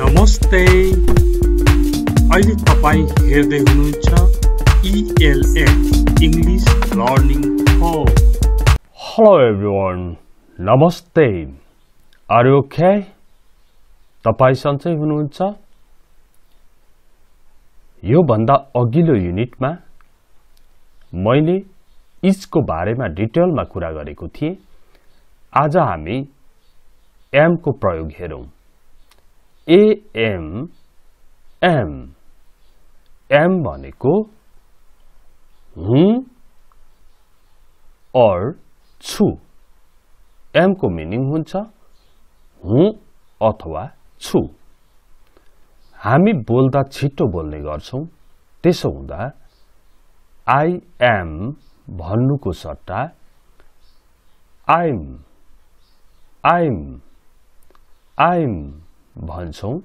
नमस्ते। अहिले तपाईँ हेर्दै हुनुहुन्छ इएलएन इङ्ग्लिस लर्निङ हो Hello everyone. नमस्ते। You okay? तपाईँ सन्चै हुनुहुन्छ? योभन्दा अघिल्लो युनिटमा मैले इजको बारेमा डिटेलमा कुरा गरेको थिएँ। आज हामी एमको प्रयोग हेरौँ। एएम एम एम भनेको हुँ और छु। एमको मिनिङ हुन्छ हुँ अथवा छु। हामी बोल्दा छिटो बोल्ने गर्छौँ। त्यसो हुँदा आई एम भन्नुको सट्टा आइम आइम आइम भन्छौँ।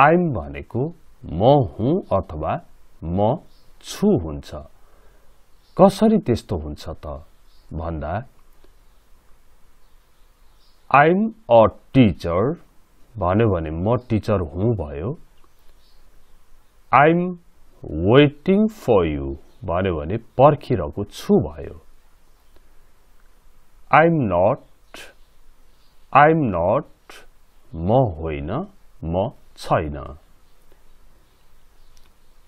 आइम भनेको म हुँ अथवा म छु हुन्छ। कसरी त्यस्तो हुन्छ त? भन्दा आइम अ टिचर भन्यो भने म टिचर हुँ भयो। आइम वेटिङ फर यु भन्यो भने पर्खिरहेको छु भयो। आइम नट आइम नट म होइन म छैन।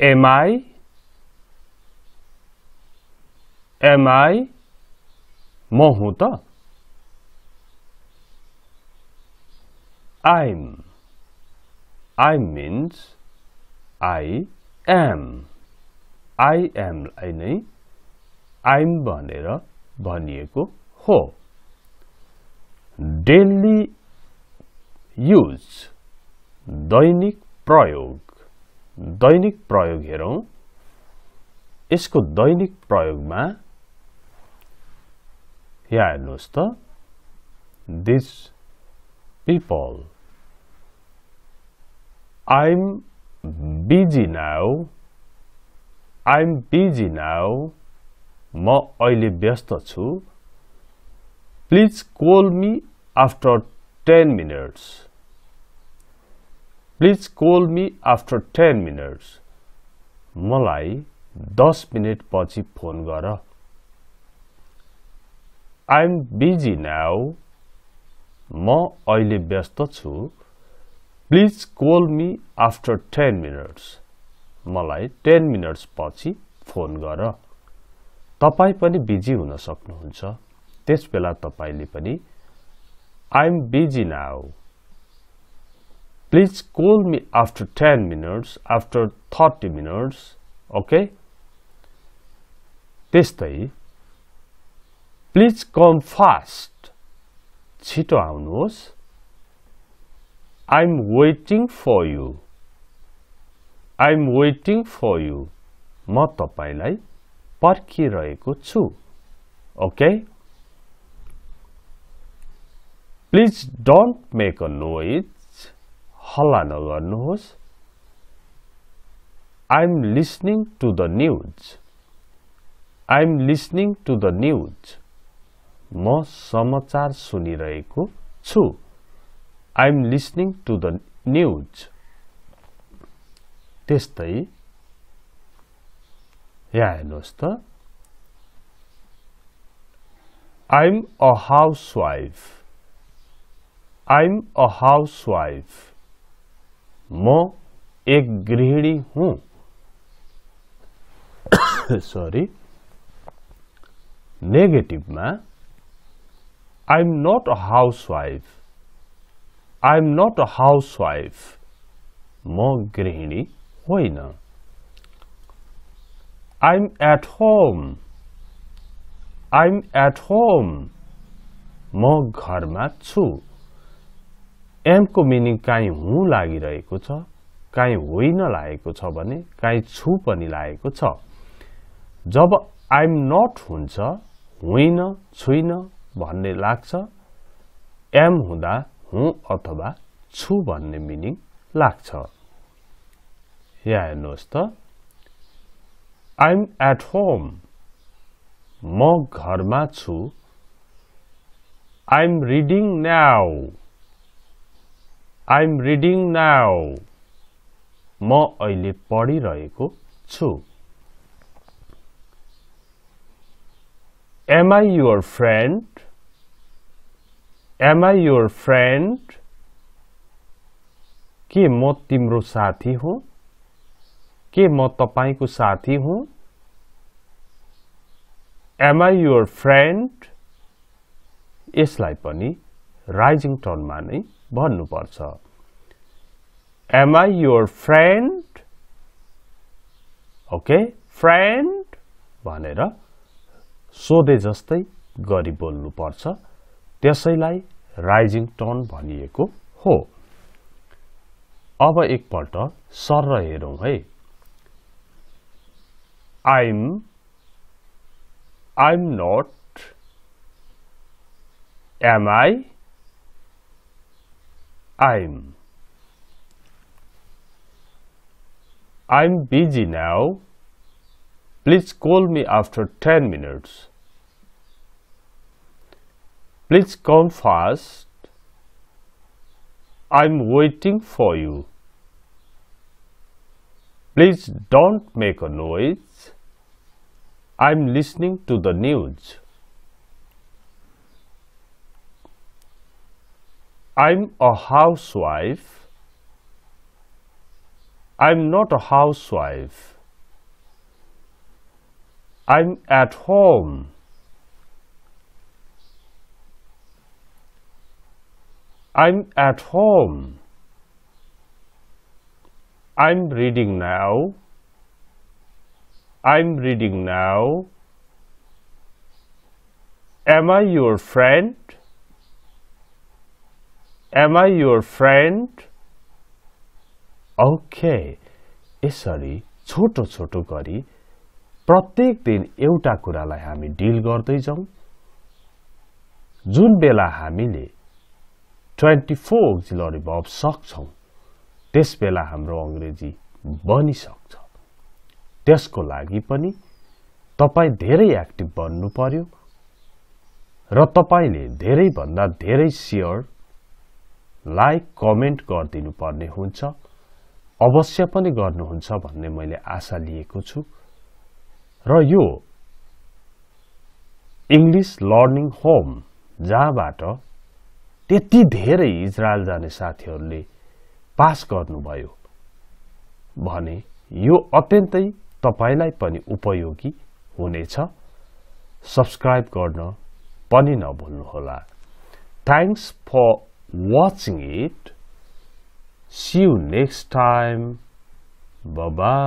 एमआई एमआई म हुँ त। I'm I'm means I am I एमलाई नै आइम भनेर भनिएको हो। डेली युज दैनिक प्रयोग दैनिक प्रयोग हेरौँ यसको दैनिक प्रयोगमा यहाँ हेर्नुहोस् त this people I'm busy now I'm busy now म अहिले व्यस्त छु please call me after ten minutes please call me after ten minutes मलाई दस मिनट पछि फोन गर। आइएम बिजी नाउ म अहिले व्यस्त छु। Please call me after ten minutes मलाई टेन मिनट्स पछि फोन गर। तपाईँ पनि बिजी हुन सक्नुहुन्छ। त्यस बेला तपाईँले पनि I'm busy now please call me after ten minutes after thirty minutes okay त्यस्तै प्लिज कम फास्ट छिटो आउनुहोस् I'm waiting for you I'm waiting for you म तपाईँलाई पर्खिरहेको छु okay please don't make a noise हल्ला नगर्नुहोस् I'm listening to the news I'm listening to the news म समाचार सुनिरहेको छु I'm listening to the news त्यस्तै यहाँ हेर्नुहोस् त I'm a housewife a housewife म एक गृहिणी हुँ। Sorry नेगेटिभमा I'm not a housewife I'm not a housewife म गृहिणी होइन। I'm at home I'm at home म घरमा छु। एमको मिनिङ काहीँ हुँ लागिरहेको छ काहीँ होइन लागेको छ भने काहीँ छु पनि लागेको छ। जब आइएम नट हुन्छ होइन छुइन भन्ने लाग्छ एम हुँदा हुँ अथवा छु भन्ने मिनिङ लाग्छ। यहाँ हेर्नुहोस् त। I'm at home. म घरमा छु। I'm reading now. I'm reading now म अहिले पढिरहेको छु। Am I your friend am I your friend के म तिम्रो साथी हुँ? के म तपाईँको साथी हुँ? एम आई युर फ्रेन्ड यसलाई पनि राइजिङ टर्नमा नै भन्नुपर्छ। Am I your friend? Okay friend भनेर सोधे जस्तै गरी बोल्नुपर्छ। त्यसैलाई राइजिङ टर्न भनिएको हो। अब एकपल्ट सर हेरौँ है। I'm I'm not am I I'm. I'm busy now. Please call me after 10 minutes. Please come fast. I'm waiting for you. Please don't make a noise. I'm listening to the news. I'm a housewife. I'm not a housewife. I'm at home. I'm at home. I'm reading now. I'm reading now. Am I your friend? Am I your friend? Okay यसरी छोटो छोटो गरी प्रत्येक दिन एउटा कुरालाई हामी deal गर्दै जाउँ जुन बेला हामीले ट्वेन्टी फोर अक्जिलरी भब सक्छौँ त्यस बेला हाम्रो अङ्ग्रेजी बनिसक्छ। त्यसको लागि पनि तपाईँ धेरै एक्टिभ बन्नु पर्यो र तपाईँले धेरैभन्दा धेरै सेयर लाइक कमेन्ट गरिदिनु पर्ने हुन्छ। अवश्य पनि गर्नुहुन्छ भन्ने मैले आशा लिएको छु। र यो इङ्ग्लिस लर्निङ होम जहाँबाट त्यति धेरै इजरायल जाने साथीहरूले पास गर्नुभयो भने यो अत्यन्तै तपाईँलाई पनि उपयोगी हुनेछ। सब्सक्राइब गर्न पनि नभुल्नुहोला। Thanks for watching it. See you next time. Bye bye.